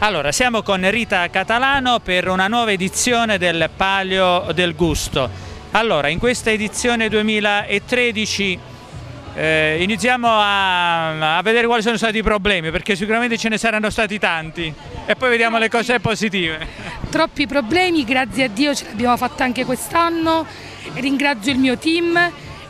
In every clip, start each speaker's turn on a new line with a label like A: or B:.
A: Allora, siamo con Rita Catalano per una nuova edizione del Palio del Gusto. Allora, in questa edizione 2013 eh, iniziamo a, a, vedere quali sono stati i problemi, perché sicuramente ce ne saranno stati tanti e poi vediamo le cose positive.
B: Troppi problemi, grazie a Dio ce l'abbiamo fatta anche quest'anno. Ringrazio il mio team,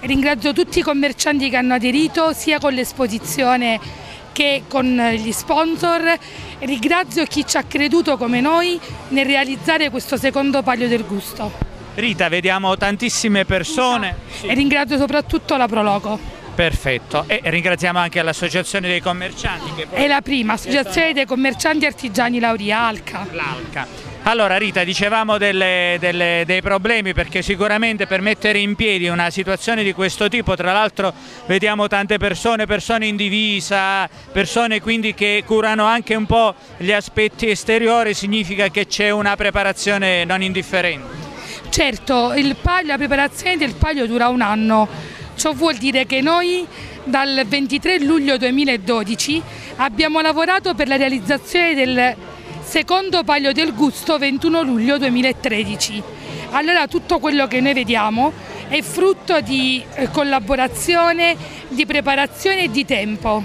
B: ringrazio tutti i commercianti che hanno aderito sia con l'esposizione che con gli sponsor. Ringrazio chi ci ha creduto come noi nel realizzare questo secondo Palio del Gusto.
A: Rita, vediamo tantissime persone.
B: Sì. E ringrazio soprattutto la Proloco.
A: Perfetto, e ringraziamo anche l'Associazione dei Commercianti. Che
B: è la prima, Associazione dei Commercianti Artigiani Lauria, ALCA.
A: L'ALCA. Allora Rita, dicevamo delle, delle, dei problemi perché sicuramente per mettere in piedi una situazione di questo tipo, tra l'altro vediamo tante persone, persone in divisa, persone quindi che curano anche un po' gli aspetti esteriori, significa che c'è una preparazione non indifferente.
B: Certo, palio, la preparazione del palio dura un anno, ciò vuol dire che noi dal 23 luglio 2012 abbiamo lavorato per la realizzazione del secondo Palio del Gusto 21 luglio 2013. Allora tutto quello che noi vediamo è frutto di eh, collaborazione, di preparazione e di tempo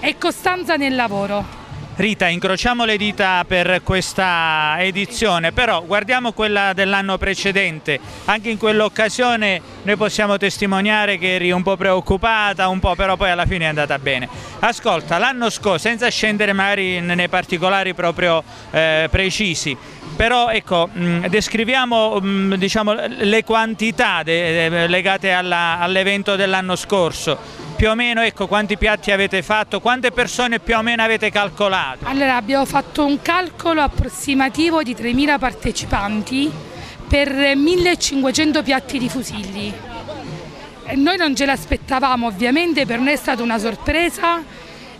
B: e costanza nel lavoro.
A: Rita, incrociamo le dita per questa edizione, però guardiamo quella dell'anno precedente. Anche in quell'occasione noi possiamo testimoniare che eri un po' preoccupata, un po', però poi alla fine è andata bene. Ascolta, l'anno scorso, senza scendere magari nei particolari proprio eh, precisi, però ecco, mh, mm, descriviamo mh, mm, diciamo, le quantità legate all'evento dell'anno scorso più o meno ecco, quanti piatti avete fatto, quante persone più o meno avete calcolato?
B: Allora abbiamo fatto un calcolo approssimativo di 3.000 partecipanti per 1.500 piatti di fusilli. Noi non ce l'aspettavamo ovviamente, per noi è stata una sorpresa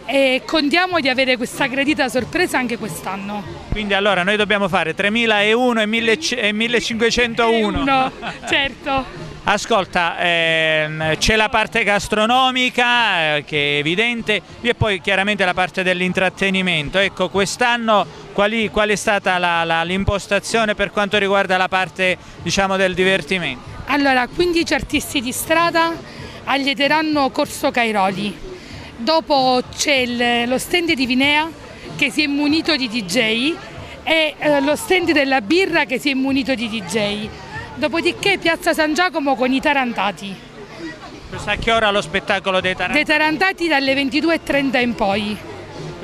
B: e contiamo di avere questa gradita sorpresa anche quest'anno.
A: Quindi allora noi dobbiamo fare 3001 e 1501.
B: No, certo.
A: Ascolta, ehm, c'è la parte gastronomica eh, che è evidente e poi chiaramente la parte dell'intrattenimento. Ecco, quest'anno qual, qual, è stata l'impostazione per quanto riguarda la parte diciamo, del divertimento?
B: Allora, 15 artisti di strada allieteranno Corso Cairoli. Dopo c'è lo stand di Vinea che si è munito di DJ e eh, lo stand della birra che si è munito di DJ dopodiché Piazza San Giacomo con i tarantati.
A: A che ora lo spettacolo dei tarantati?
B: Dei tarantati dalle 22.30 in poi.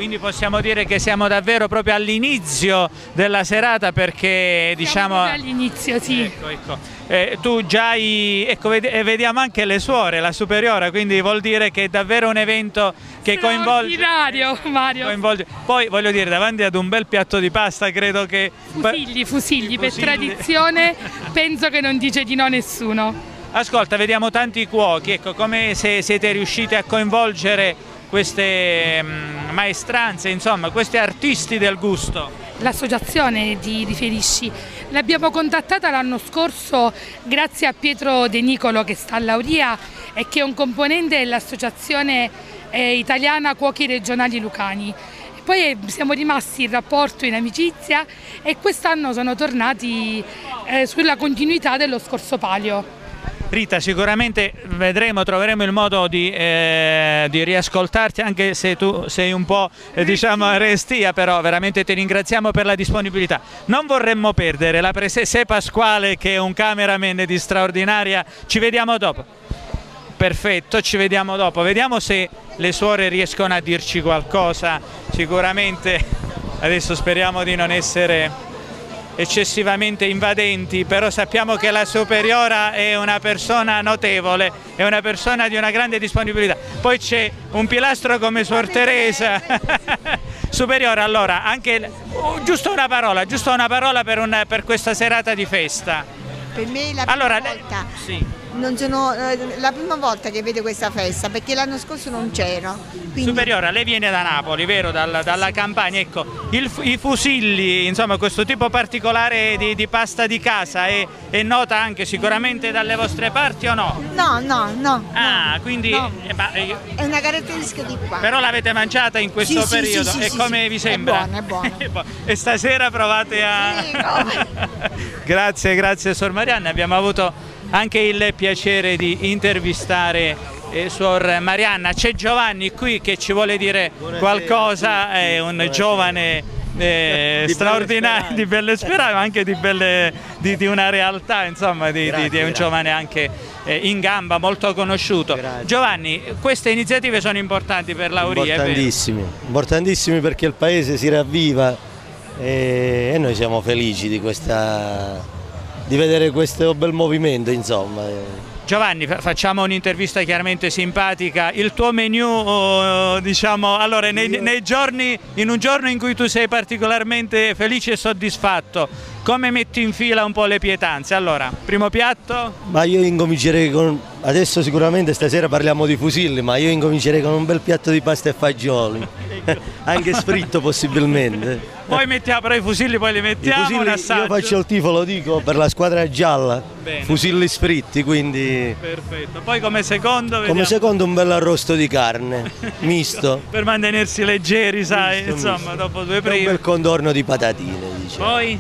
A: Quindi possiamo dire che siamo davvero proprio all'inizio della serata perché diciamo...
B: all'inizio, sì.
A: Ecco, ecco. Eh, tu già hai... ecco, vediamo anche le suore, la superiore, quindi vuol dire che è davvero un evento che coinvolge...
B: Mario.
A: Coinvolge. Poi voglio dire, davanti ad un bel piatto di pasta credo che...
B: Fusilli, fusilli, per tradizione penso che non dice di no nessuno.
A: Ascolta, vediamo tanti cuochi, ecco, come se siete riusciti a coinvolgere queste mm, maestranze, insomma, questi artisti del gusto?
B: L'associazione ti riferisci? L'abbiamo contattata l'anno scorso grazie a Pietro De Nicolo che sta a Lauria e che è un componente dell'associazione eh, italiana Cuochi Regionali Lucani. Poi eh, siamo rimasti in rapporto, in amicizia e quest'anno sono tornati eh, sulla continuità dello scorso palio.
A: Rita, sicuramente vedremo, troveremo il modo di, eh, di riascoltarti anche se tu sei un po' eh, diciamo restia, però veramente ti ringraziamo per la disponibilità. Non vorremmo perdere la presenza di Pasquale che è un cameraman di straordinaria, ci vediamo dopo. Perfetto, ci vediamo dopo. Vediamo se le suore riescono a dirci qualcosa. Sicuramente adesso speriamo di non essere eccessivamente invadenti, però sappiamo che la superiora è una persona notevole, è una persona di una grande disponibilità. Poi c'è un pilastro come Suor Teresa. superiora, allora, anche oh, giusto una parola, giusto una parola per, una, per, questa serata di festa.
C: Per me è la prima allora, volta. Sì sono eh, la prima volta che vedo questa festa perché l'anno scorso non c'era.
A: Quindi... Superiora, lei viene da Napoli, vero? Dal, dalla campagna, ecco, il, i fusilli, insomma questo tipo particolare di, di pasta di casa è, è, nota anche sicuramente dalle vostre parti o no?
C: No, no, no.
A: Ah, no, quindi...
C: No. Eh, ma, eh, è una caratteristica di qua.
A: Però l'avete mangiata in questo
C: sì,
A: periodo
C: sì,
A: sì,
C: e
A: come vi sembra?
C: È buona, è buona.
A: e stasera provate a... grazie, grazie Sor Marianne, abbiamo avuto anche il piacere di intervistare eh, Suor Marianna. C'è Giovanni qui che ci vuole dire Buonasera. qualcosa, è un Buonasera. giovane eh, di straordinario, belle di belle speranze, ma anche di, belle, di, di, una realtà, insomma, di, grazie, di un giovane anche eh, in gamba, molto conosciuto. Grazie. Giovanni, queste iniziative sono importanti per Lauria?
D: Importantissime, importantissime perché il paese si ravviva e, e noi siamo felici di questa di vedere questo bel movimento insomma.
A: Giovanni, facciamo un'intervista chiaramente simpatica. Il tuo menu, oh, diciamo, allora, nei, nei giorni, in un giorno in cui tu sei particolarmente felice e soddisfatto, come metti in fila un po' le pietanze? Allora, primo piatto?
D: Ma io incomincerei con, adesso sicuramente stasera parliamo di fusilli, ma io incomincerei con un bel piatto di pasta e fagioli, anche sfritto possibilmente.
A: Poi mettiamo però i fusilli, poi li mettiamo
D: fusilli, Io faccio il tifo, lo dico, per la squadra gialla, Bene. fusilli sfritti, quindi...
A: Perfetto, poi come secondo?
D: Vediamo. Come secondo un bel arrosto di carne, misto.
A: per mantenersi leggeri, sai, misto, insomma, misto. dopo due primi.
D: un bel contorno di patatine, diciamo.
A: Poi?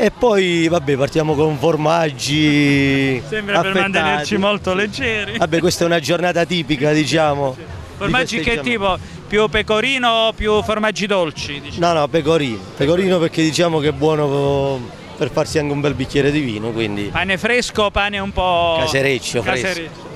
D: E poi vabbè partiamo con formaggi.
A: Sembra affettati. per mantenerci molto leggeri.
D: Vabbè questa è una giornata tipica diciamo.
A: Formaggi che tipo? Più pecorino o più formaggi dolci?
D: Diciamo? No no pecorino, pecorino perché diciamo che è buono per farsi anche un bel bicchiere di vino. Quindi...
A: Pane fresco pane un po'...
D: Casereccio, fresco. Casereccio.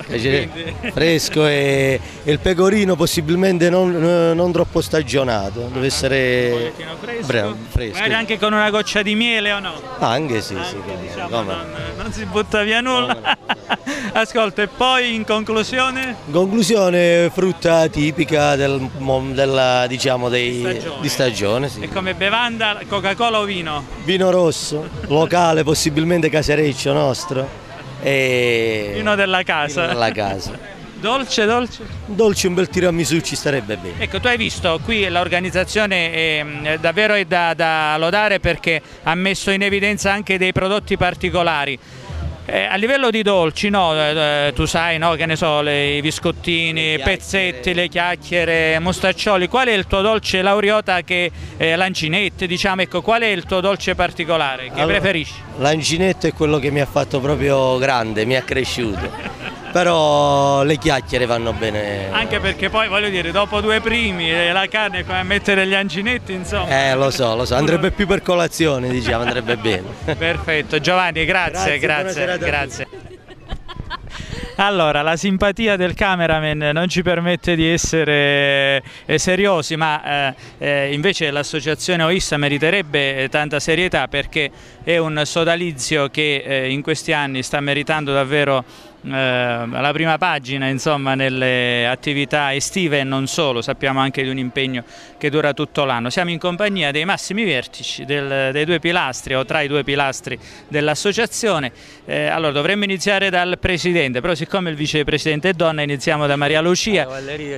D: Fresco e, e, il pecorino possibilmente non, non troppo stagionato, deve essere
A: fresco. Bravo, fresco. Magari anche con una goccia di miele o no?
D: Anche sì, anche, sì
A: diciamo, non, non, si butta via nulla. Ascolta, e poi in conclusione?
D: In conclusione, frutta tipica del, della, diciamo, dei, di stagione. Di stagione sì.
A: E come bevanda Coca-Cola o vino?
D: Vino rosso, locale, possibilmente casereccio nostro.
A: E... Vino della casa.
D: Vino della casa.
A: Dolce, dolce?
D: Dolce, un bel tiramisù ci starebbe bene.
A: Ecco, tu hai visto qui l'organizzazione è, davvero è da, da lodare perché ha messo in evidenza anche dei prodotti particolari. Eh, a livello di dolci, no, eh, eh tu sai, no, che ne so, le, i biscottini, i pezzetti, le chiacchiere, mostaccioli, qual è il tuo dolce lauriota che eh, lancinette, diciamo, ecco, qual è il tuo dolce particolare che allora, preferisci?
D: Lancinetto è quello che mi ha fatto proprio grande, mi ha cresciuto però le chiacchiere vanno bene.
A: Anche perché poi voglio dire, dopo due primi e la carne è come mettere gli ancinetti, insomma.
D: Eh, lo so, lo so, andrebbe più per colazione, diciamo, andrebbe bene.
A: Perfetto, Giovanni, grazie, grazie, grazie. grazie. Allora, la simpatia del cameraman non ci permette di essere eh, seriosi, ma eh, eh, invece l'associazione OISSA meriterebbe tanta serietà perché è un sodalizio che eh, in questi anni sta meritando davvero eh, la prima pagina insomma, nelle attività estive e non solo, sappiamo anche di un impegno che dura tutto l'anno. Siamo in compagnia dei massimi vertici del, dei due pilastri o tra i due pilastri dell'associazione. Eh, allora dovremmo iniziare dal presidente, però siccome il vicepresidente è donna iniziamo da Maria Lucia.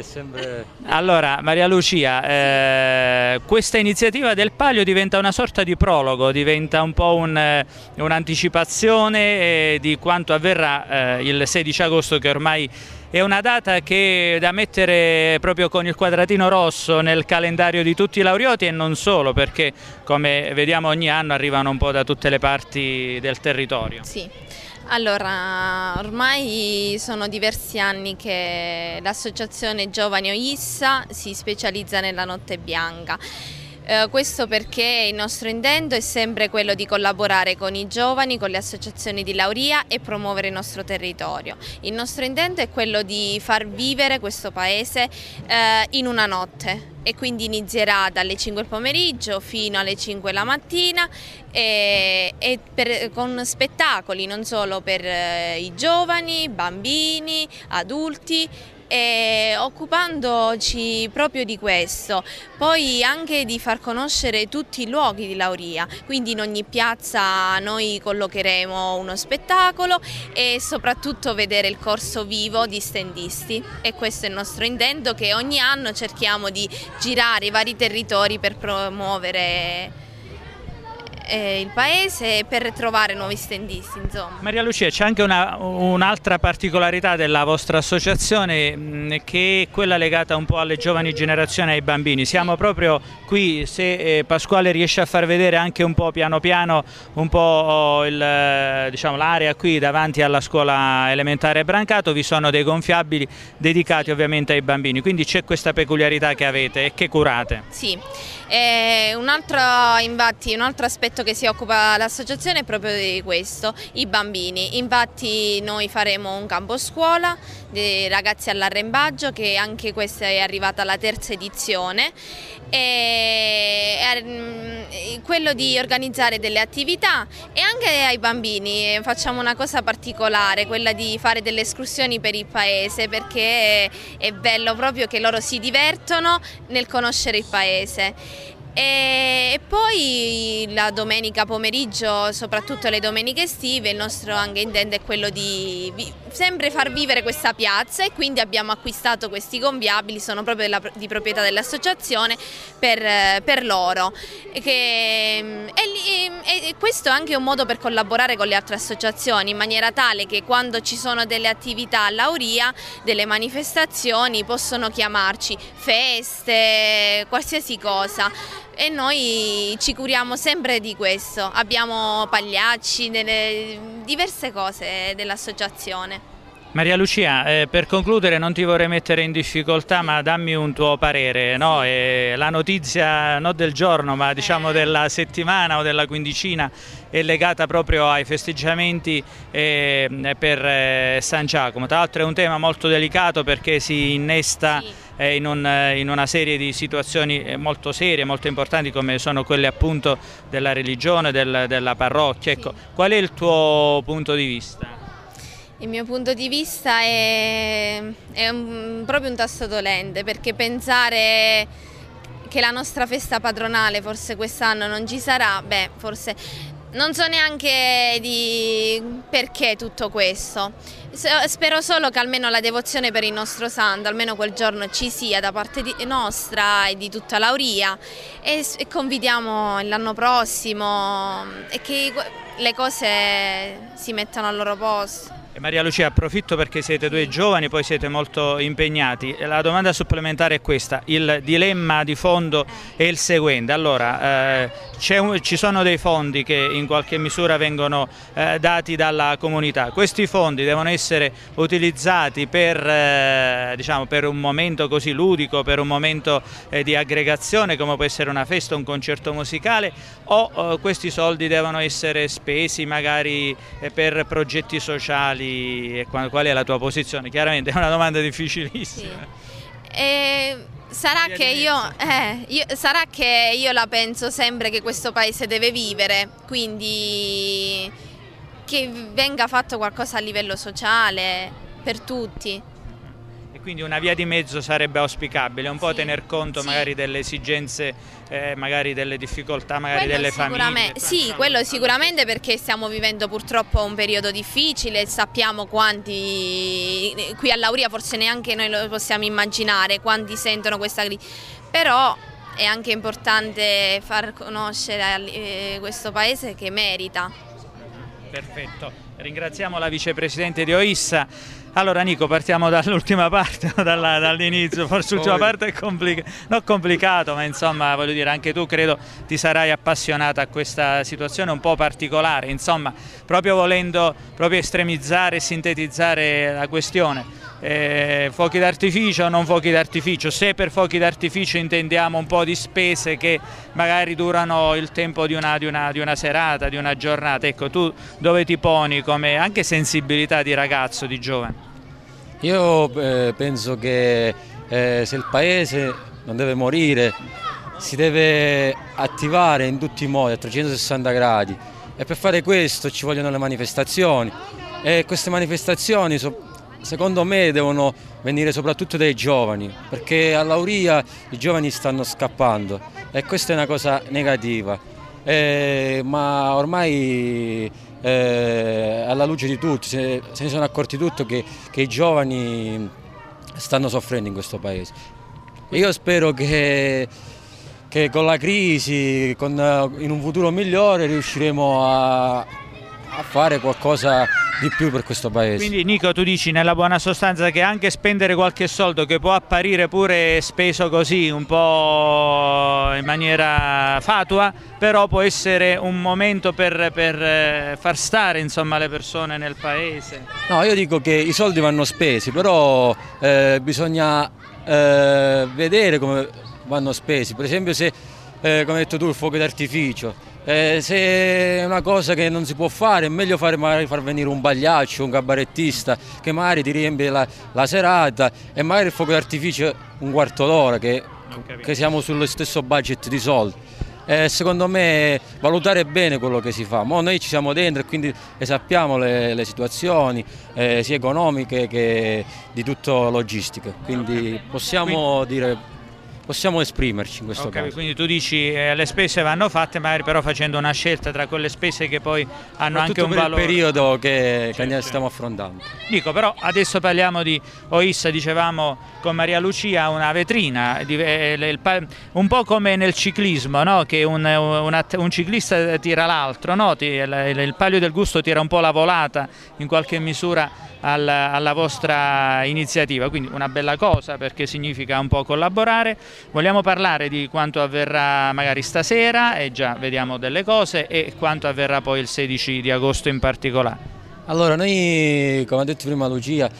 E: Sempre...
A: Allora Maria Lucia, eh, questa iniziativa del Palio diventa una sorta di prologo, diventa un po' un, eh, un'anticipazione eh, di quanto avverrà il il 16 agosto che ormai è una data che da mettere proprio con il quadratino rosso nel calendario di tutti i laureati e non solo perché come vediamo ogni anno arrivano un po' da tutte le parti del territorio.
F: Sì. Allora, ormai sono diversi anni che l'associazione Giovani OISSA si specializza nella notte bianca eh, questo perché il nostro intento è sempre quello di collaborare con i giovani, con le associazioni di lauria e promuovere il nostro territorio. Il nostro intento è quello di far vivere questo paese eh, in una notte e quindi inizierà dalle 5 del pomeriggio fino alle 5 la mattina e, e per, con spettacoli non solo per eh, i giovani, bambini, adulti e occupandoci proprio di questo, poi anche di far conoscere tutti i luoghi di Lauria, quindi in ogni piazza noi collocheremo uno spettacolo e soprattutto vedere il corso vivo di stendisti. E questo è il nostro intento che ogni anno cerchiamo di girare i vari territori per promuovere eh, il paese per trovare nuovi stendisti. Insomma.
A: Maria Lucia, c'è anche un'altra un particolarità della vostra associazione mh, che è quella legata un po' alle giovani generazioni e ai bambini. Siamo proprio qui, se eh, Pasquale riesce a far vedere anche un po' piano piano un po' il, diciamo, l'area qui davanti alla scuola elementare Brancato, vi sono dei gonfiabili dedicati ovviamente ai bambini, quindi c'è questa peculiarità che avete e che curate.
F: Sì. Un altro, infatti, un altro aspetto che si occupa l'associazione è proprio di questo, i bambini. Infatti noi faremo un campo scuola dei ragazzi all'arrembaggio che anche questa è arrivata alla terza edizione e mm, quello di organizzare delle attività e anche ai bambini facciamo una cosa particolare, quella di fare delle escursioni per il paese perché è bello proprio che loro si divertono nel conoscere il paese. E poi la domenica pomeriggio, soprattutto le domeniche estive, il nostro anche intento è quello di sempre far vivere questa piazza e quindi abbiamo acquistato questi conviabili, sono proprio della, di proprietà dell'associazione per, per, loro. Che, e, e questo è anche un modo per collaborare con le altre associazioni in maniera tale che quando ci sono delle attività a Lauria, delle manifestazioni, possono chiamarci feste, qualsiasi cosa e noi ci curiamo sempre di questo, abbiamo pagliacci, delle, diverse cose dell'associazione.
A: Maria Lucia, eh, per concludere non ti vorrei mettere in difficoltà ma dammi un tuo parere, no? eh, la notizia non del giorno ma diciamo della settimana o della quindicina è legata proprio ai festeggiamenti eh, per eh, San Giacomo, tra l'altro è un tema molto delicato perché si innesta sì. Eh, in, un, eh, in, una serie di situazioni molto serie, molto importanti come sono quelle appunto della religione, del, della parrocchia, ecco, sì. qual è il tuo punto di vista?
F: Il mio punto di vista è, è un, proprio un tasto dolente perché pensare che la nostra festa padronale forse quest'anno non ci sarà, beh, forse non so neanche di perché tutto questo. Spero solo che almeno la devozione per il nostro santo, almeno quel giorno ci sia da parte nostra e di tutta l'Auria e, e convidiamo l'anno prossimo e che le cose si mettano al loro posto.
A: Maria Lucia, approfitto perché siete due giovani, poi siete molto impegnati. La domanda supplementare è questa, il dilemma di fondo è il seguente. Allora, eh, un, ci sono dei fondi che in qualche misura vengono eh, dati dalla comunità. Questi fondi devono essere utilizzati per, eh, diciamo, per un momento così ludico, per un momento eh, di aggregazione come può essere una festa, un concerto musicale o eh, questi soldi devono essere spesi magari eh, per progetti sociali? E qual è la tua posizione? Chiaramente è una domanda difficilissima.
F: Sì. E sarà che, io, eh, io, sarà che io la penso sempre che questo paese deve vivere, quindi che venga fatto qualcosa a livello sociale per tutti
A: quindi una via di mezzo sarebbe auspicabile, un po' sì, tener conto sì. magari delle esigenze, eh, magari delle difficoltà magari quello delle famiglie.
F: Sì, quello sicuramente perché stiamo vivendo purtroppo un periodo difficile, sappiamo quanti, qui a Lauria forse neanche noi lo possiamo immaginare, quanti sentono questa crisi, però è anche importante far conoscere eh, questo paese che merita.
A: Perfetto, ringraziamo la vicepresidente di OISSA. Allora Nico partiamo dall'ultima parte, dall'inizio, forse l'ultima parte è complica non complicato, ma insomma voglio dire anche tu credo ti sarai appassionata a questa situazione un po' particolare, insomma proprio volendo proprio estremizzare e sintetizzare la questione. Eh, fuochi d'artificio o non fuochi d'artificio, se per fuochi d'artificio intendiamo un po' di spese che magari durano il tempo di una, di una, di una serata, di una giornata, ecco tu dove ti poni come anche sensibilità di ragazzo, di giovane?
E: Io eh, penso che eh, se il paese non deve morire si deve attivare in tutti i modi a 360 gradi. E per fare questo ci vogliono le manifestazioni. E queste manifestazioni secondo me devono venire soprattutto dai giovani, perché a Lauria i giovani stanno scappando. E questa è una cosa negativa. Eh, ma ormai eh, alla luce di tutti se, se ne sono accorti tutti che, che i giovani stanno soffrendo in questo paese. Io spero che, che con la crisi, con, in un futuro migliore, riusciremo a, a fare qualcosa di più per questo paese.
A: Quindi Nico tu dici nella buona sostanza che anche spendere qualche soldo che può apparire pure speso così un po' in maniera fatua, però può essere un momento per, per eh, far stare insomma, le persone nel paese.
E: No, io dico che i soldi vanno spesi, però eh, bisogna eh, vedere come vanno spesi. Per esempio se, eh, come hai detto tu, il fuoco d'artificio eh, se è una cosa che non si può fare, è meglio fare, magari far venire un bagliaccio, un cabarettista che magari ti riempie la, la serata e magari il fuoco d'artificio un quarto d'ora, che, che siamo sullo stesso budget di soldi. Eh, secondo me valutare bene quello che si fa. Mo noi ci siamo dentro e quindi sappiamo le, le situazioni eh, sia economiche che di tutto logistiche, quindi possiamo dire possiamo esprimerci in questo
A: okay,
E: caso.
A: Quindi tu dici eh, le spese vanno fatte magari però facendo una scelta tra quelle spese che poi hanno anche un
E: per
A: valore.
E: il periodo che, certo. che stiamo affrontando.
A: Dico però adesso parliamo di OIS, dicevamo con Maria Lucia una vetrina, eh, un po' come nel ciclismo, no? che un, un, un, ciclista tira l'altro, no? il, il palio del gusto tira un po' la volata in qualche misura alla, alla vostra iniziativa, quindi una bella cosa perché significa un po' collaborare. Vogliamo parlare di quanto avverrà magari stasera e già vediamo delle cose e quanto avverrà poi il 16 di agosto in particolare.
E: Allora noi, come ha detto prima Lucia,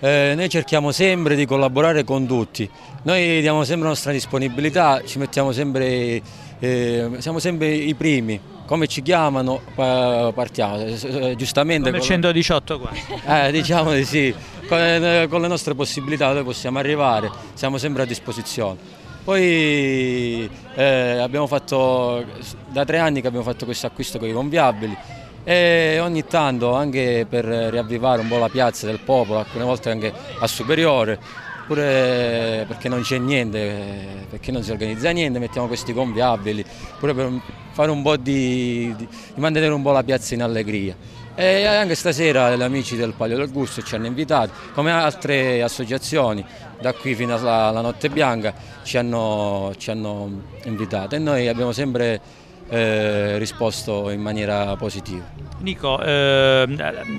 E: eh, noi cerchiamo sempre di collaborare con tutti, noi diamo sempre la nostra disponibilità, ci mettiamo sempre, eh, siamo sempre i primi, come ci chiamano partiamo, eh, giustamente...
A: Come 118 qua.
E: Eh, diciamo di sì, con, eh, con le nostre possibilità noi possiamo arrivare, siamo sempre a disposizione. Poi eh, abbiamo fatto, da tre anni che abbiamo fatto questo acquisto con i conviabili, e ogni tanto anche per riavvivare un po' la piazza del popolo, alcune volte anche a superiore, pure perché non c'è niente, perché non si organizza niente, mettiamo questi conviabili, pure per fare un po' di, di, di mantenere un po' la piazza in allegria. E anche stasera gli amici del Palio del Gusto ci hanno invitato, come altre associazioni, da qui fino alla, alla Notte Bianca ci hanno, ci hanno invitato e noi abbiamo sempre eh, risposto in maniera positiva.
A: Nico, eh,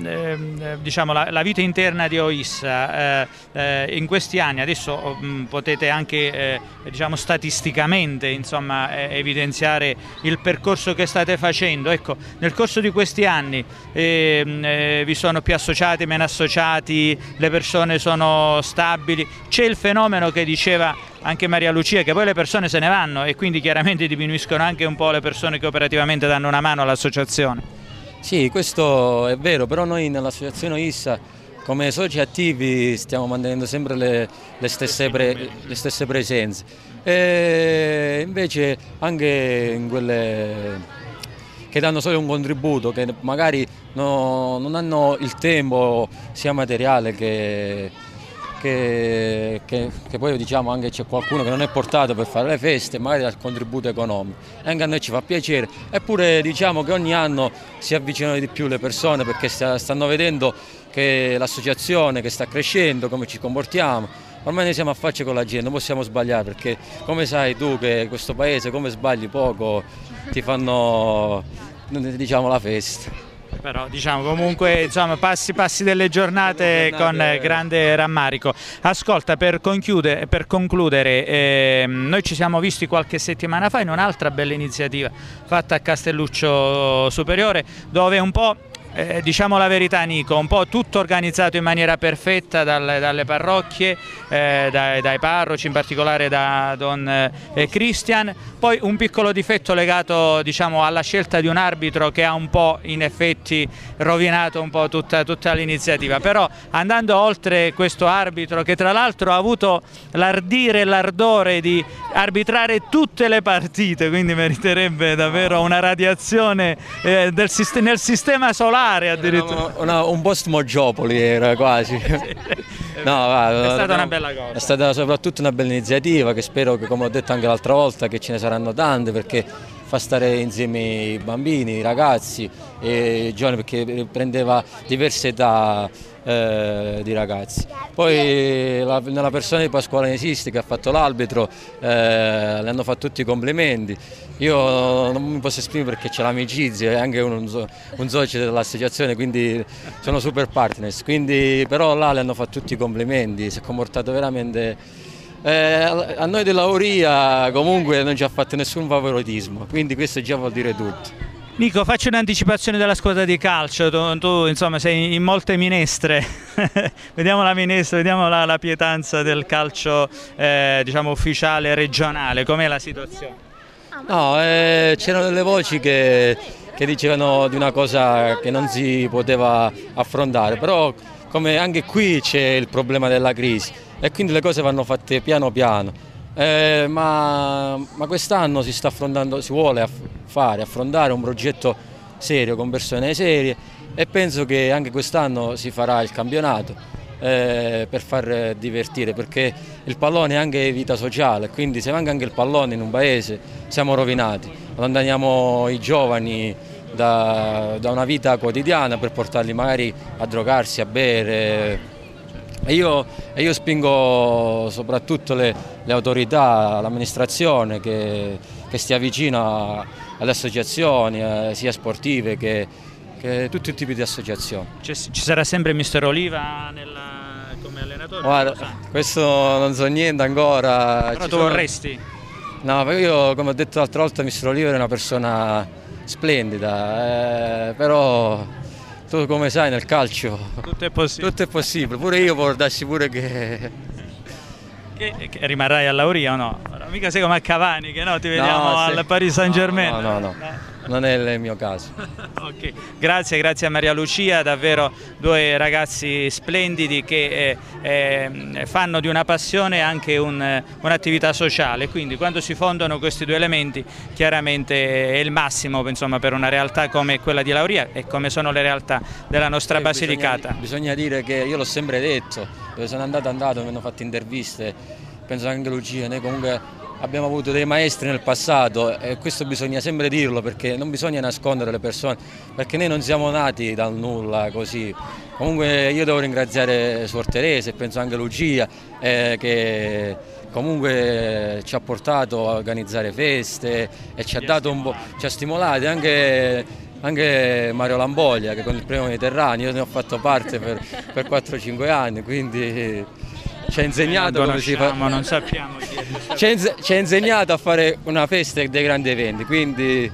A: eh, diciamo la, la, vita interna di OISSA eh, eh, in questi anni, adesso mh, mm, potete anche eh, diciamo, statisticamente insomma, evidenziare il percorso che state facendo, ecco, nel corso di questi anni ehm, vi sono più associati, meno associati, le persone sono stabili, c'è il fenomeno che diceva anche Maria Lucia che poi le persone se ne vanno e quindi chiaramente diminuiscono anche un po' le persone che operativamente danno una mano all'associazione.
E: Sì, questo è vero, però noi nell'associazione ISSA come soci attivi stiamo mantenendo sempre le, le, stesse, pre, le stesse, presenze e invece anche in quelle che danno solo un contributo, che magari no, non hanno il tempo sia materiale che, che, che, che, poi diciamo anche c'è qualcuno che non è portato per fare le feste, magari dal contributo economico. Anche a noi ci fa piacere, eppure diciamo che ogni anno si avvicinano di più le persone perché stanno vedendo che l'associazione che sta crescendo, come ci comportiamo, ormai noi siamo a faccia con la gente, non possiamo sbagliare perché come sai tu che questo paese come sbagli poco ti fanno diciamo la festa.
A: Però diciamo comunque insomma, passi, passi delle giornate con grande rammarico. Ascolta, per, per concludere, eh, noi ci siamo visti qualche settimana fa in un'altra bella iniziativa fatta a Castelluccio Superiore dove un po' eh, diciamo la verità Nico, un po' tutto organizzato in maniera perfetta dalle, dalle parrocchie, eh, dai, dai, parroci, in particolare da Don eh, Christian, poi un piccolo difetto legato diciamo, alla scelta di un arbitro che ha un po' in effetti rovinato un po' tutta, tutta l'iniziativa, però andando oltre questo arbitro che tra l'altro ha avuto l'ardire e l'ardore di arbitrare tutte le partite, quindi meriterebbe davvero una radiazione eh, del, nel sistema solare fare addirittura.
E: Una, un post Moggiopoli era quasi.
A: No, va, è stata una bella cosa.
E: È stata soprattutto una bella iniziativa che spero che, come ho detto anche l'altra volta, che ce ne saranno tante perché fa stare insieme i bambini, i ragazzi e i giovani perché prendeva diverse età eh, di ragazzi. Poi la, nella persona di Pasquale Nesisti che ha fatto l'arbitro eh, le hanno fatto tutti i complimenti. Io non mi posso esprimere perché c'è l'amicizia, è anche un, un socio dell'associazione, quindi sono super partners. Quindi, però là le hanno fatto tutti i complimenti, si è comportato veramente eh, a noi della Uria comunque non ci ha fatto nessun favoritismo, quindi questo già vuol dire tutto.
A: Nico, faccio un'anticipazione della squadra di calcio, tu, tu, insomma sei in molte minestre, vediamo la minestra, vediamo la, la pietanza del calcio eh, diciamo ufficiale regionale, com'è la situazione?
E: No, eh, c'erano delle voci che, che dicevano di una cosa che non si poteva affrontare, però come anche qui c'è il problema della crisi e quindi le cose vanno fatte piano piano. Eh, ma, ma quest'anno si si vuole aff fare, affrontare un progetto serio con persone serie e penso che anche quest'anno si farà il campionato eh, per far divertire perché il pallone è anche vita sociale, quindi se manca anche il pallone in un paese siamo rovinati. Allontaniamo i giovani da, da una vita quotidiana per portarli magari a drogarsi, a bere e io, e io spingo soprattutto le, le autorità, l'amministrazione che, che, stia vicino alle associazioni, eh, sia sportive che, che, tutti i tipi di associazioni.
A: Ci sarà sempre Mister Oliva nella, come allenatore?
E: Guarda, questo non so niente ancora.
A: Però Ci tu sono... vorresti?
E: No, io come ho detto l'altra volta Mister Oliva è una persona splendida, eh, però tu come sai nel calcio
A: tutto è possibile,
E: tutto è possibile. pure io vorrei pure che...
A: che... che rimarrai a Lauria o no? Mica sei come a Cavani che no, ti vediamo no, al Paris Saint Germain.
E: no, no. no. no non è il mio caso.
A: okay. Grazie, grazie a Maria Lucia, davvero due ragazzi splendidi che eh, eh, fanno di una passione anche un, un'attività sociale, quindi quando si fondono questi due elementi chiaramente è il massimo insomma, per una realtà come quella di Lauria e come sono le realtà della nostra eh, Basilicata.
E: Bisogna, bisogna dire che io l'ho sempre detto, dove sono andato andato, mi hanno fatto interviste, penso anche Lucia, noi comunque abbiamo avuto dei maestri nel passato e questo bisogna sempre dirlo perché non bisogna nascondere le persone, perché noi non siamo nati dal nulla così. Comunque io devo ringraziare Suor Teresa e penso anche Lucia eh, che comunque ci ha portato a organizzare feste e ci ha, dato un po', ci ha stimolati anche, anche Mario Lamboglia che con il primo Mediterraneo io ne ho fatto parte per, per 4-5 anni, quindi ci ha insegnato come si fa.
A: non sappiamo
E: ha, ci ha insegnato a fare una festa dei grandi eventi, quindi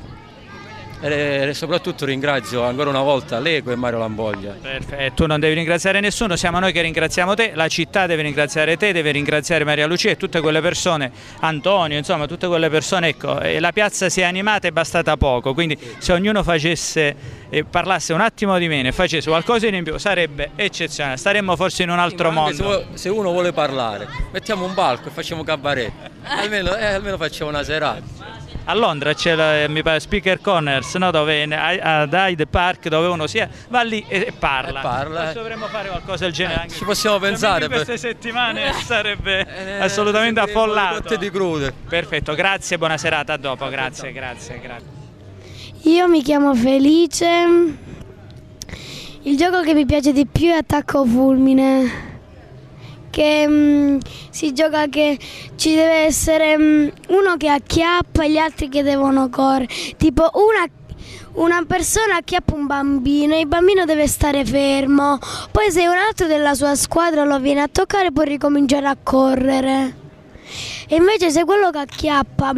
E: e soprattutto ringrazio ancora una volta l'Eco e Mario Lamboglia.
A: Perfetto, tu non devi ringraziare nessuno, siamo noi che ringraziamo te, la città deve ringraziare te, deve ringraziare Maria Lucia e tutte quelle persone, Antonio, insomma tutte quelle persone, ecco, la piazza si è animata e è bastata poco, quindi se ognuno facesse e parlasse un attimo di meno e facesse qualcosa in più sarebbe eccezionale, staremmo forse in un altro
E: sì,
A: mondo.
E: Se uno vuole parlare, mettiamo un palco e facciamo cabaret, almeno, eh, almeno facciamo una serata.
A: A Londra c'è la, mi pare, Speaker Corners, no? dove ad Hyde Park, dove uno sia, va lì e, parla.
E: E parla.
A: dovremmo fare qualcosa del genere.
E: Eh, ci possiamo pensare.
A: In queste settimane sarebbe eh, assolutamente affollato.
E: di crude.
A: Perfetto, grazie, buona serata, a dopo, grazie, grazie, grazie.
G: Io mi chiamo Felice. Il gioco che mi piace di più è attacco fulmine che mh, mm, si gioca che ci deve essere mh, mm, uno che acchiappa e gli altri che devono correre. Tipo una una persona acchiappa un bambino e il bambino deve stare fermo, poi se un altro della sua squadra lo viene a toccare può ricominciare a correre. E invece se quello che acchiappa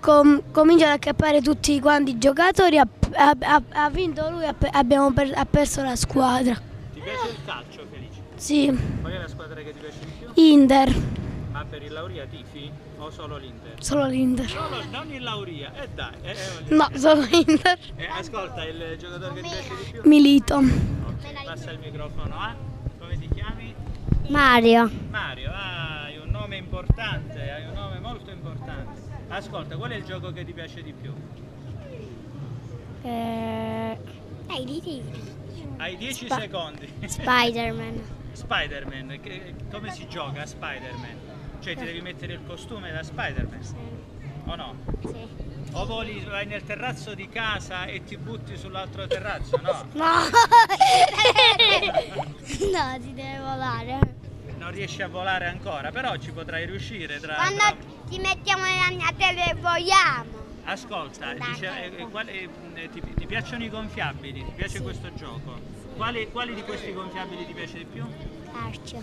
G: com- comincia ad acchiappare tutti quanti i giocatori ha, ha, ha vinto lui, ha, per- ha perso la squadra.
A: Ti piace il calcio?
G: Sì.
A: Qual è la squadra che ti piace di più?
G: Inter.
A: Ma per il Lauria tifi o solo l'Inter?
G: Solo l'Inter.
A: Solo, non il Lauria, eh dai. Eh,
G: eh, no, solo l'Inter.
A: Eh, ascolta, il giocatore che ti piace di più?
G: Milito.
A: Ok, passa il microfono, eh? Come ti chiami?
G: Mario.
A: Mario, ah, hai un nome importante, hai un nome molto importante. Ascolta, qual è il gioco che ti piace di più?
G: Eh,
A: Hai 10
G: Spa-
A: secondi.
G: Spider-Man.
A: Spider-Man, che- come si gioca a Spider-Man? Cioè ti devi mettere il costume da Spider-Man, o no?
G: Sì.
A: O voli, vai nel terrazzo di casa e ti butti sull'altro terrazzo, no?
G: No! no, si deve volare.
A: Non riesci a volare ancora, però ci potrai riuscire tra...
G: Quando
A: tra-
G: ti mettiamo nella mia tele vogliamo.
A: Ascolta,
G: Dai,
A: dice, eh, quale- eh, ti, ti piacciono i gonfiabili? Ti piace questo gioco? Quali, quali di questi gonfiabili ti piace di più?
G: Calcio.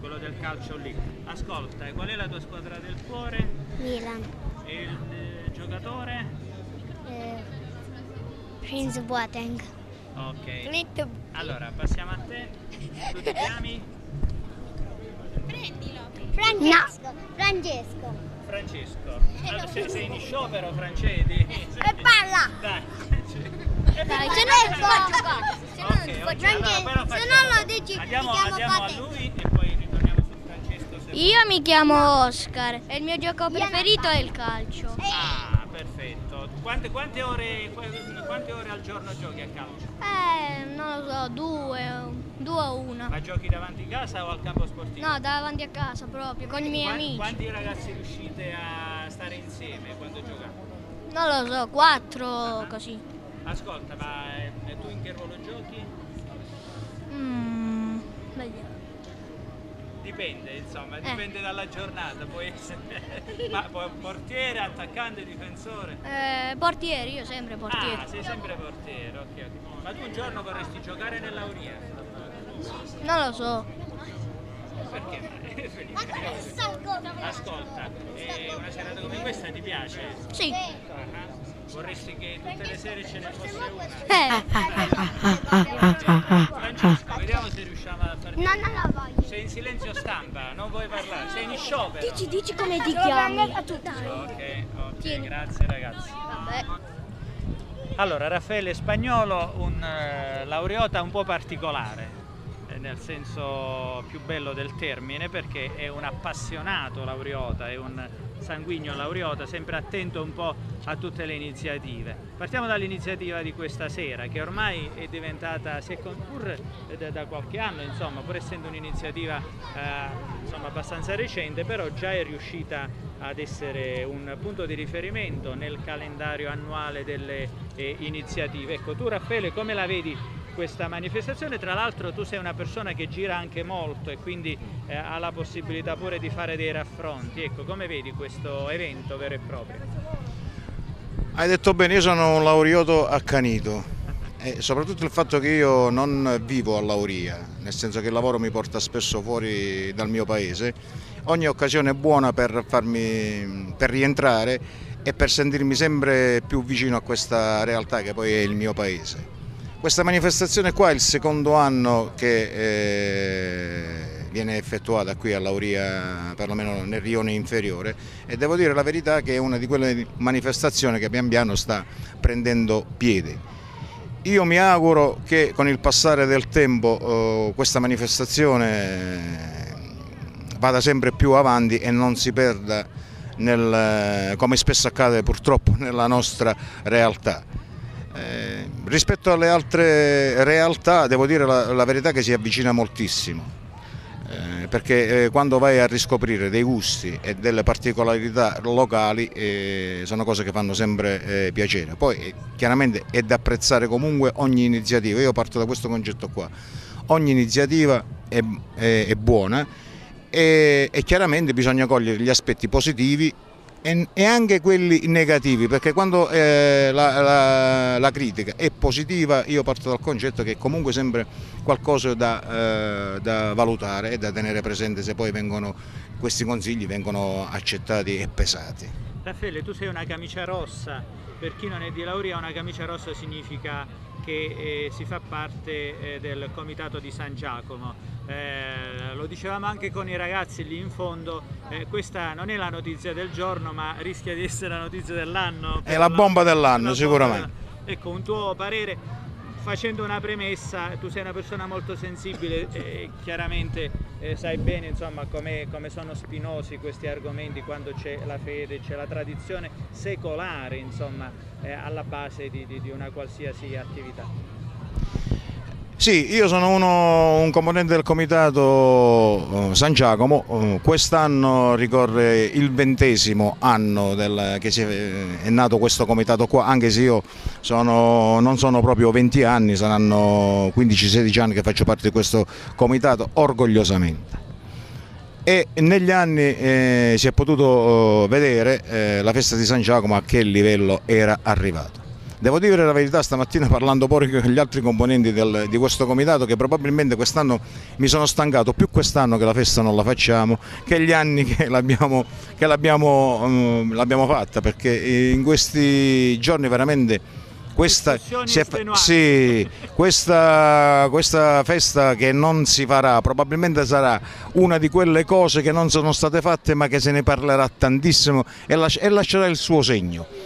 A: Quello del calcio lì. Ascolta, qual è la tua squadra del cuore?
G: Milan.
A: E il eh, giocatore?
G: Eh, Prince Boateng.
A: Ok. Allora, passiamo a te. Tu ti chiami?
G: Francesco. Francesco.
A: Francesco. Allora, sei, sei in sciopero, Francedi?
G: E parla.
A: Dai.
G: Dai, se no non faccio caso. Se no non Se no lo dici,
A: Andiamo,
G: mi chiamo
A: andiamo a lui e poi ritorniamo su Francesco. se-
H: Io mi chiamo Oscar e il mio gioco preferito è il calcio.
A: Ah, perfetto. Quante, quante ore, quante ore al giorno giochi a calcio?
H: Eh, non lo so, due, due o una.
A: Ma giochi davanti a casa o al campo sportivo?
H: No, davanti a casa proprio, con i miei
A: Qua-
H: amici.
A: Quanti ragazzi riuscite a stare insieme quando giocate?
H: Non lo so, quattro così.
A: Ascolta, ma eh, tu in che ruolo giochi?
H: Mm, vediamo.
A: Dipende, insomma,
H: Eh.
A: dipende dalla giornata, può essere. ma po- portiere, attaccante, difensore?
H: Eh, portieri, io sempre portiere.
A: Ah, sei sempre portiere, ok, ok. Ma tu un giorno vorresti giocare nell'Auria?
H: Non lo so.
A: Perché? Ascolta, eh, una serata come questa ti piace?
H: Sì.
A: Ah, Vorresti che tutte le sere ce ne fosse una?
H: Eh,
A: Francesco, vediamo se riusciamo a fare.
G: No, non la voglio.
A: Sei in silenzio stampa, non vuoi parlare, sei in sciopero.
G: Dici, dici come ti chiami.
A: Ok, ok, grazie ragazzi.
H: vabbè.
A: Allora, Raffaele Spagnolo, un eh, laureata un po' particolare, nel senso più bello del termine, perché è un appassionato laureata, è un sanguigno laureata, sempre attento un po' a tutte le iniziative. Partiamo dall'iniziativa di questa sera, che ormai è diventata, pur eh, da, qualche anno, insomma, pur essendo un'iniziativa eh, abbastanza recente, però già è riuscita ad essere un punto di riferimento nel calendario annuale delle eh, iniziative. Ecco, tu Raffaele come la vedi questa manifestazione? Tra l'altro tu sei una persona che gira anche molto e quindi eh, ha la possibilità pure di fare dei raffronti. Ecco, come vedi questo evento vero e proprio?
I: Hai detto bene, io sono un laureato accanito e soprattutto il fatto che io non vivo a Lauria, nel senso che il lavoro mi porta spesso fuori dal mio paese, ogni occasione è buona per, farmi, per rientrare e per sentirmi sempre più vicino a questa realtà che poi è il mio paese. Questa manifestazione qua è il secondo anno che eh, viene effettuata qui a Lauria, perlomeno nel rione inferiore, e devo dire la verità che è una di quelle manifestazioni che pian piano sta prendendo piede. Io mi auguro che con il passare del tempo eh, questa manifestazione eh, vada sempre più avanti e non si perda nel, eh, come spesso accade purtroppo nella nostra realtà. Eh, rispetto alle altre realtà devo dire la, la verità che si avvicina moltissimo, eh, perché eh, quando vai a riscoprire dei gusti e delle particolarità locali eh, sono cose che fanno sempre eh, piacere. Poi eh, chiaramente è da apprezzare comunque ogni iniziativa, io parto da questo concetto qua, ogni iniziativa è, è- è buona e, e chiaramente bisogna cogliere gli aspetti positivi e, e anche quelli negativi, perché quando eh, la, la- la critica è positiva io parto dal concetto che è comunque sempre qualcosa da, eh, da valutare e da tenere presente se poi vengono, questi consigli vengono accettati e pesati.
A: Raffaele, tu sei una camicia rossa, per chi non è di Lauria una camicia rossa significa che eh, si fa parte eh, del comitato di San Giacomo. Eh, lo dicevamo anche con i ragazzi lì in fondo, eh, questa non è la notizia del giorno ma rischia di essere la notizia dell'anno.
I: È la bomba dell'anno,
A: la
I: sicuramente.
A: Ecco, un tuo parere, facendo una premessa, tu sei una persona molto sensibile e chiaramente eh, sai bene insomma, come, come sono spinosi questi argomenti quando c'è la fede, c'è la tradizione secolare insomma, eh, alla base di, di- di una qualsiasi attività.
I: Sì, io sono uno, un componente del comitato eh, San Giacomo, eh, quest'anno ricorre il ventesimo anno del, che è, è nato questo comitato qua, anche se io sono, non sono proprio 20 anni, saranno 15-16 anni che faccio parte di questo comitato, orgogliosamente e negli anni eh, si è potuto eh, vedere eh, la festa di San Giacomo a che livello era arrivato. Devo dire la verità stamattina parlando poi con gli altri componenti del, di questo comitato che probabilmente quest'anno mi sono stancato più quest'anno che la festa non la facciamo che gli anni che l'abbiamo, um, fatta perché in questi giorni veramente questa, è, sì, questa, questa, festa che non si farà probabilmente sarà una di quelle cose che non sono state fatte ma che se ne parlerà tantissimo e, e lascerà il suo segno.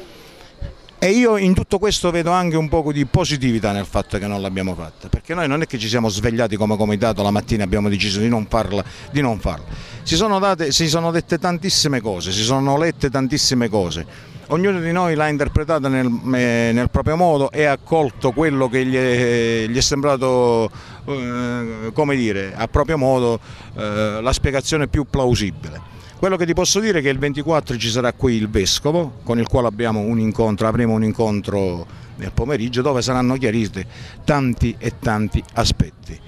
I: E io in tutto questo vedo anche un po' di positività nel fatto che non l'abbiamo fatta, perché noi non è che ci siamo svegliati come comitato la mattina e abbiamo deciso di non farla, di non farla. Si, sono date, si sono dette tantissime cose, si sono lette tantissime cose, ognuno di noi l'ha interpretata nel, eh, nel, proprio modo e ha accolto quello che gli è, gli è sembrato, eh, come dire, a proprio modo eh, la spiegazione più plausibile. Quello che ti posso dire è che il 24 ci sarà qui il Vescovo con il quale un incontro, avremo un incontro nel pomeriggio dove saranno chiariti tanti e tanti aspetti.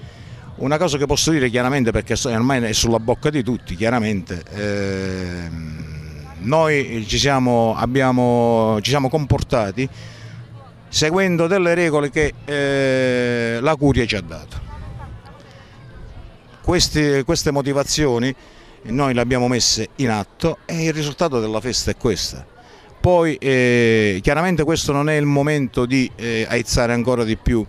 I: Una cosa che posso dire chiaramente perché ormai è sulla bocca di tutti, chiaramente eh, noi ci siamo, abbiamo, ci siamo, comportati seguendo delle regole che eh, la Curia ci ha dato. Queste, queste motivazioni noi le abbiamo messe in atto e il risultato della festa è questo. Poi eh, chiaramente questo non è il momento di eh, aizzare ancora di più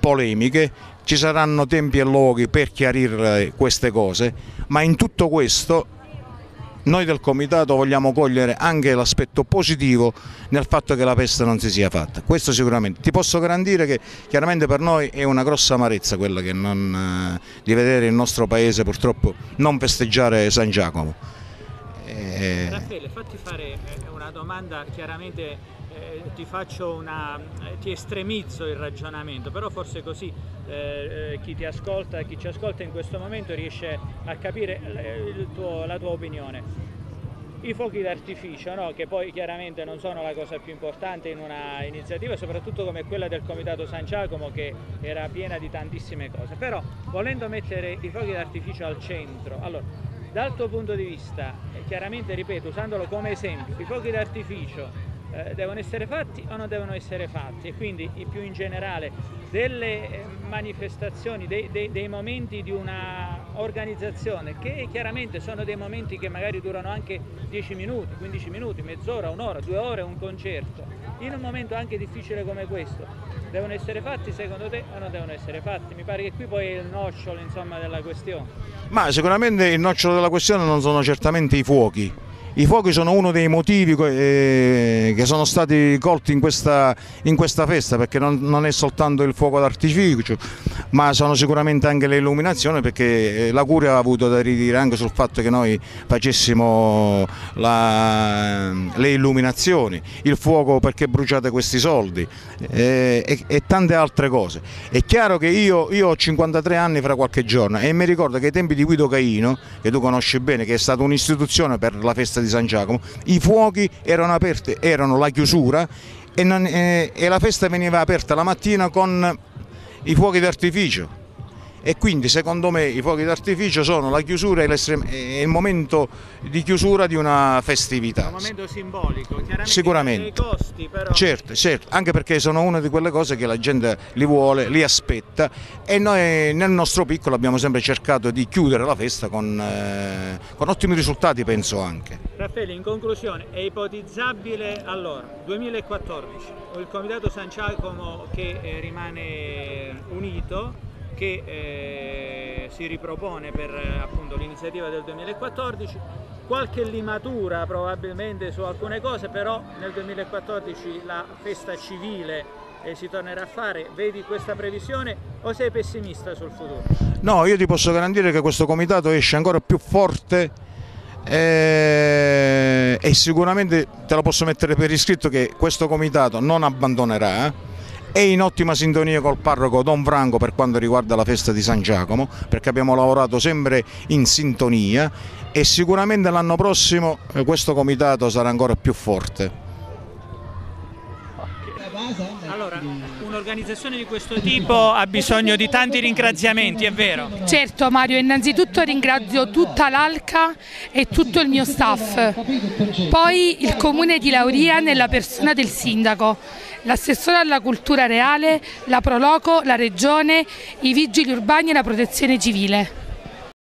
I: polemiche, ci saranno tempi e luoghi per chiarire queste cose, ma in tutto questo noi del Comitato vogliamo cogliere anche l'aspetto positivo nel fatto che la peste non si sia fatta, questo sicuramente. Ti posso garantire che chiaramente per noi è una grossa amarezza quella non, eh, di vedere il nostro paese purtroppo non festeggiare San Giacomo.
A: Eh... Raffaele, fatti fare eh, una domanda chiaramente eh, ti faccio una, eh, ti estremizzo il ragionamento, però forse così eh, eh chi ti ascolta, chi ci ascolta in questo momento riesce a capire tuo, la tua opinione. I fuochi d'artificio, no? che poi chiaramente non sono la cosa più importante in una iniziativa, soprattutto come quella del Comitato San Giacomo che era piena di tantissime cose, però volendo mettere i fuochi d'artificio al centro, allora, dal tuo punto di vista, chiaramente ripeto, usandolo come esempio, i fuochi d'artificio eh, devono essere fatti o non devono essere fatti e quindi più in generale delle eh, manifestazioni, dei, dei, dei momenti di una organizzazione che chiaramente sono dei momenti che magari durano anche 10 minuti, 15 minuti, mezz'ora, un'ora, due ore, un concerto, in un momento anche difficile come questo, devono essere fatti secondo te o non devono essere fatti? Mi pare che qui poi è il nocciolo insomma, della questione.
I: Ma sicuramente il nocciolo della questione non sono certamente i fuochi, i fuochi sono uno dei motivi eh, che sono stati colti in questa, in questa festa perché non, non, è soltanto il fuoco d'artificio ma sono sicuramente anche le illuminazioni perché eh, la Curia ha avuto da ridire anche sul fatto che noi facessimo la, le illuminazioni, il fuoco perché bruciate questi soldi eh, e, e, tante altre cose. È chiaro che io, io, ho 53 anni fra qualche giorno e mi ricordo che ai tempi di Guido Caino, che tu conosci bene, che è stata un'istituzione per la festa di San Giacomo, i fuochi erano aperti, erano la chiusura e, non, eh, e la festa veniva aperta la mattina con i fuochi d'artificio e quindi secondo me i fuochi d'artificio sono la chiusura e il momento di chiusura di una festività.
A: Un momento simbolico, chiaramente
I: Sicuramente.
A: costi però.
I: Certo, certo, anche perché sono una di quelle cose che la gente li vuole, li aspetta e noi nel nostro piccolo abbiamo sempre cercato di chiudere la festa con, eh, con ottimi risultati penso anche.
A: Raffaele, in conclusione, è ipotizzabile allora 2014 il Comitato San Giacomo che eh, rimane unito che eh, si ripropone per eh, l'iniziativa del 2014, qualche limatura probabilmente su alcune cose, però nel 2014 la festa civile eh, si tornerà a fare, vedi questa previsione o sei pessimista sul futuro?
I: No, io ti posso garantire che questo comitato esce ancora più forte eh, e sicuramente te lo posso mettere per iscritto che questo comitato non abbandonerà è in ottima sintonia col parroco Don Franco per quanto riguarda la festa di San Giacomo, perché abbiamo lavorato sempre in sintonia e sicuramente l'anno prossimo eh, questo comitato sarà ancora più forte.
A: Allora, un'organizzazione di questo tipo ha bisogno di tanti ringraziamenti, è vero?
B: Certo Mario, innanzitutto ringrazio tutta l'Alca e tutto il mio staff, poi il comune di Lauria nella persona del sindaco, l'assessore alla cultura reale, la Proloco, la regione, i vigili urbani e la protezione civile.